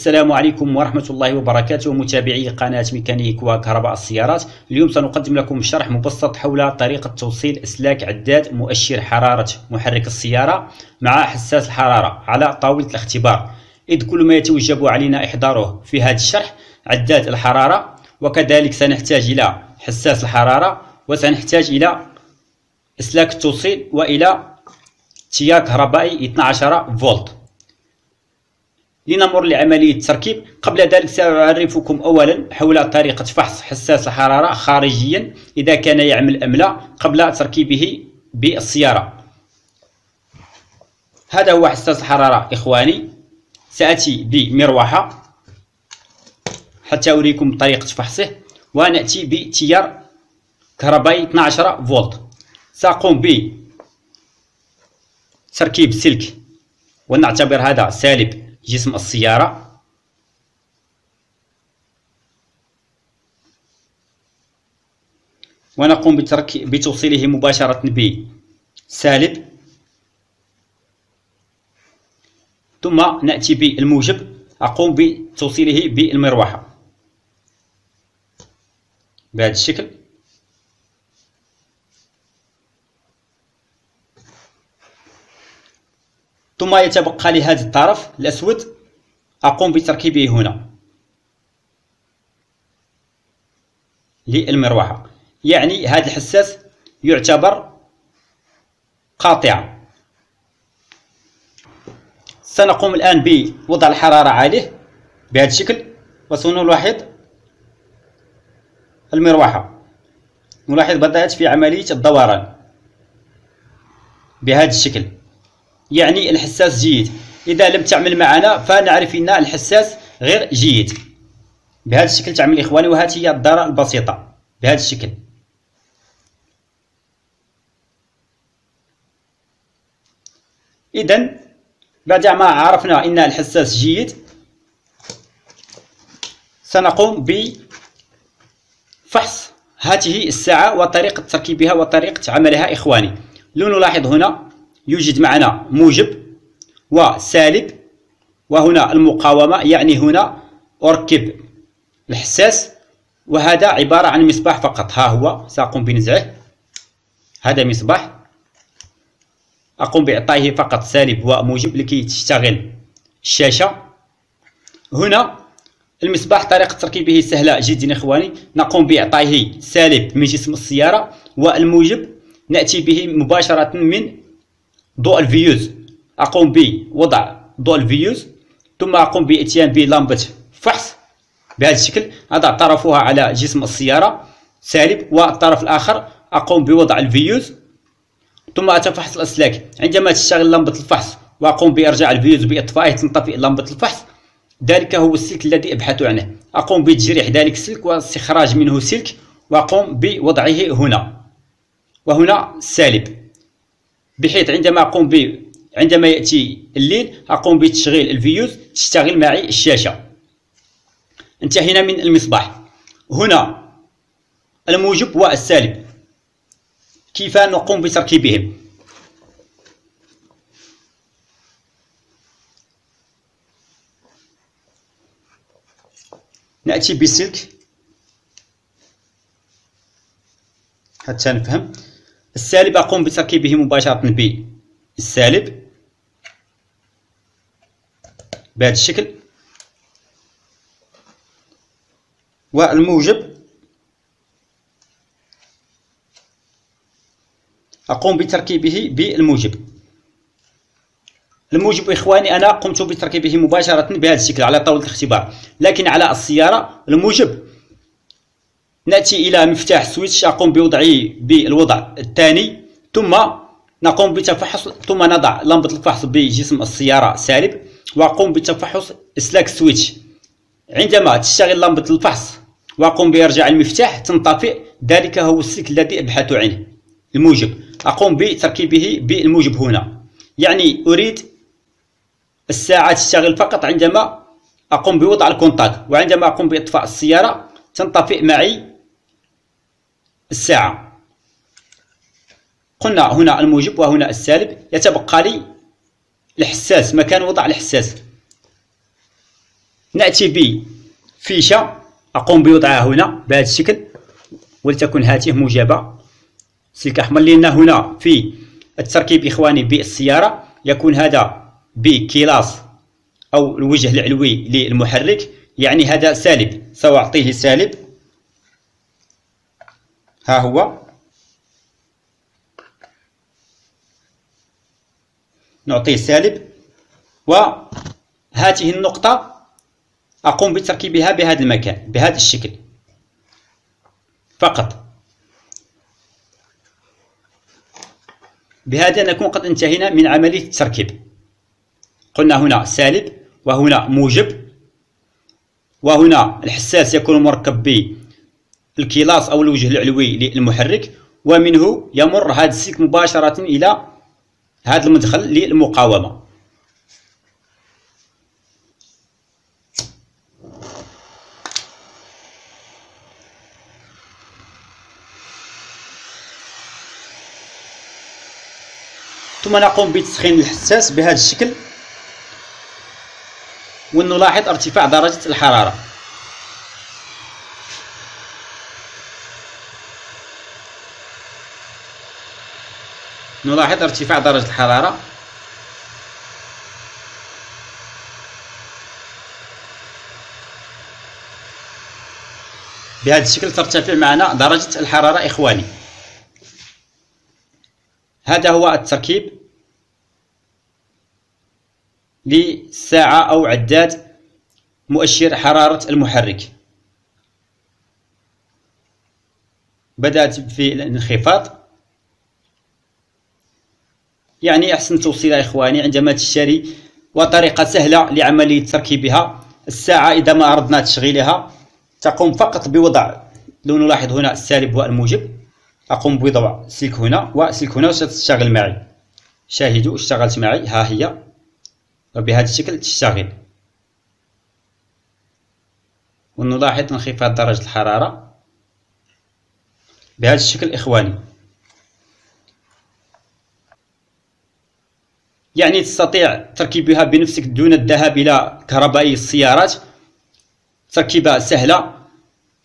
السلام عليكم ورحمة الله وبركاته. متابعي قناة ميكانيك وكهرباء السيارات اليوم سنقدم لكم شرح مبسط حول طريقة توصيل إسلاك عداد مؤشر حرارة محرك السيارة مع حساس الحرارة على طاولة الاختبار. إذ كل ما يتوجب علينا إحضاره في هذا الشرح عداد الحرارة وكذلك سنحتاج إلى حساس الحرارة وسنحتاج إلى إسلاك التوصيل وإلى تيار كهربائي 12 فولت. لنمر لعملية التركيب. قبل ذلك سأعرفكم أولا حول طريقة فحص حساس الحرارة خارجيا إذا كان يعمل أم لا قبل تركيبه بالسيارة. هذا هو حساس الحرارة إخواني. سأتي بمروحة. حتى أريكم طريقة فحصه. ونأتي بتيار كهربائي 12 فولت. سأقوم بتركيب سلك. ونعتبر هذا سالب. جسم السيارة. ونقوم بتوصيله مباشرة بسالب ثم نأتي بالموجب. أقوم بتوصيله بالمروحة. بهذا الشكل. ثم يتبقى لي هذا الطرف الأسود أقوم بتركيبه هنا. للمروحة. يعني هذا الحساس يعتبر قاطعة سنقوم الآن بوضع الحرارة عليه بهذا الشكل. وسنلاحظ المروحة. نلاحظ بدأت في عملية الدوران بهذا الشكل. يعني الحساس جيد. إذا لم تعمل معنا فنعرف أن الحساس غير جيد. بهذا الشكل تعمل إخواني وهذه هي الدارة البسيطة. بهذا الشكل. إذا بعد ما عرفنا أن الحساس جيد سنقوم بفحص هذه الساعة وطريقة تركيبها وطريقة عملها. إخواني لنلاحظ هنا يوجد معنا موجب وسالب وهنا المقاومة يعني هنا أركب الحساس وهذا عبارة عن مصباح فقط. ها هو سأقوم بنزعه. هذا مصباح. أقوم بإعطائه فقط سالب وموجب لكي تشتغل الشاشة. هنا المصباح طريقة تركيبه سهلة جدا إخواني. نقوم بإعطائه سالب من جسم السيارة والموجب نأتي به مباشرة من ضوء ال veilleuse أقوم بوضع ضوء ال veilleuse ثم أقوم بإتيان بلمبة فحص. بهذا الشكل أضع طرفها على جسم السيارة سالب والطرف الآخر. أقوم بوضع ال veilleuse ثم أتفحص الأسلاك. عندما تشتغل لمبة الفحص وأقوم بإرجاع ال veilleuse بإطفائه تنطفئ لمبة الفحص. ذلك هو السلك الذي أبحث عنه. أقوم بتجريح ذلك السلك واستخراج منه سلك وأقوم بوضعه هنا. وهنا سالب. بحيث عندما أقوم ب عندما يأتي الليل أقوم بتشغيل ال veilleuse تشتغل معي الشاشة. انتهينا من المصباح. هنا الموجب والسالب كيف نقوم بتركيبهم؟ نأتي بسلك. حتى نفهم. السالب أقوم بتركيبه مباشرة بالسالب بهذا الشكل. والموجب. أقوم بتركيبه بالموجب. الموجب إخواني أنا قمت بتركيبه مباشرة بهذا الشكل على طاولة الاختبار. لكن على السيارة الموجب. نأتي إلى مفتاح سويتش أقوم بوضعه بالوضع الثاني ثم نقوم بتفحص ثم نضع لمبة الفحص بجسم السيارة سالب وأقوم بتفحص إسلاك switch. عندما تشتغل لمبة الفحص وأقوم بإرجاع المفتاح تنطفئ ذلك هو السلك الذي أبحث عنه. الموجب. أقوم بتركيبه بالموجب هنا. يعني أريد الساعة تشتغل فقط عندما أقوم بوضع ال contact وعندما أقوم بإطفاء السيارة تنطفئ معي الساعة. قلنا هنا الموجب وهنا السالب. يتبقى لي الحساس مكان وضع الحساس. نأتي بفيشة. أقوم بوضعها هنا بهذا الشكل ولتكن هاته موجبة. سلك أحمر لأن هنا في التركيب إخواني بالسيارة. يكون هذا بكلاس أو الوجه العلوي للمحرك يعني هذا سالب. سأعطيه سالب ها هو. نعطيه سالب وهذه النقطة. أقوم بتركيبها بهذا المكان بهذا الشكل. فقط. بهذا نكون قد انتهينا من عملية التركيب. قلنا هنا سالب وهنا موجب. وهنا الحساس يكون مركب بالكلاس أو الوجه العلوي للمحرك ومنه يمر هذا السلك مباشرة إلى هذا المدخل للمقاومة. ثم نقوم بتسخين الحساس بهذا الشكل. ونلاحظ ارتفاع درجة الحرارة. نلاحظ ارتفاع درجة الحرارة. بهذا الشكل ترتفع معنا درجة الحرارة إخواني. هذا هو التركيب. لساعة أو عداد مؤشر حرارة المحرك. بدأت في الانخفاض. يعني أحسن توصيلة إخواني عندما تشتري وطريقة سهلة لعملية تركيبها. الساعة إذا ما أردنا تشغيلها تقوم فقط بوضع لو نلاحظ هنا السالب والموجب. أقوم بوضع سلك هنا وسلك هنا وستشتغل معي. شاهدوا اشتغلت معي. ها هي. وبهذا الشكل تشتغل ونلاحظ انخفاض درجة الحرارة بهذا الشكل إخواني. يعني تستطيع تركيبها بنفسك دون الذهاب إلى كهربائي السيارات. تركيبة سهلة.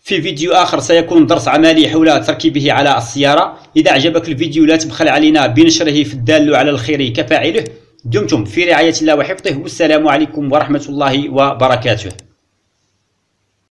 في فيديو آخر سيكون درس عملي حول تركيبه على السيارة. إذا أعجبك الفيديو لا تبخل علينا بنشره في الدال على الخير كفاعله. دمتم في رعاية الله وحفظه والسلام عليكم ورحمة الله وبركاته.